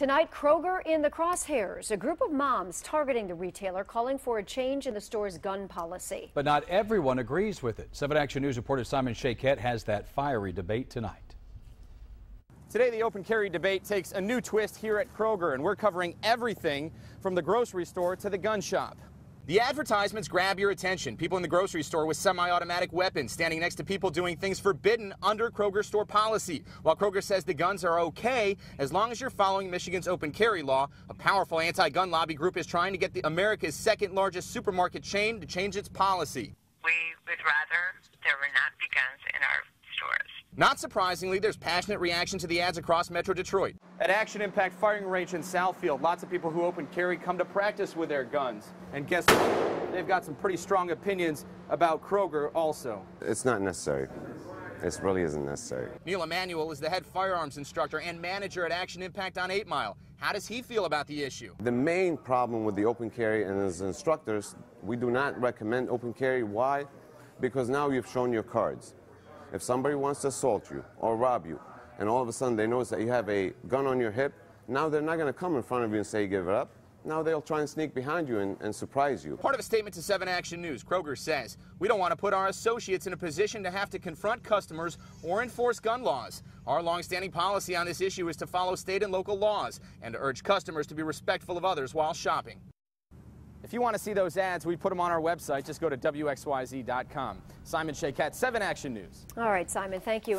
Tonight, Kroger in the crosshairs. A group of moms targeting the retailer calling for a change in the store's gun policy. But not everyone agrees with it. 7 Action News reporter Simon Shaykhet has that fiery debate tonight. Today, the open carry debate takes a new twist here at Kroger, and we're covering everything from the grocery store to the gun shop. The advertisements grab your attention. People in the grocery store with semi-automatic weapons standing next to people doing things forbidden under Kroger store policy. While Kroger says the guns are okay as long as you're following Michigan's open carry law, a powerful anti-gun lobby group is trying to get the America's second largest supermarket chain to change its policy. We would rather there were not be guns. Not surprisingly, there's passionate reaction to the ads across Metro Detroit. At Action Impact Firing Range in Southfield, lots of people who open carry come to practice with their guns. And guess what? They've got some pretty strong opinions about Kroger also. It's not necessary. This really isn't necessary. Neil Emanuel is the head firearms instructor and manager at Action Impact on 8 Mile. How does he feel about the issue? The main problem with the open carry and as instructors, we do not recommend open carry. Why? Because now you've shown your cards. If somebody wants to assault you or rob you, and all of a sudden they notice that you have a gun on your hip, now they're not going to come in front of you and say give it up. Now they'll try and sneak behind you and, and, surprise you. Part of a statement to 7 Action News, Kroger says, We don't want to put our associates in a position to have to confront customers or enforce gun laws. Our longstanding policy on this issue is to follow state and local laws and to urge customers to be respectful of others while shopping. If you want to see those ads, we put them on our website. Just go to WXYZ.com. Simon Shaykhet, 7 Action News. All right, Simon, thank you.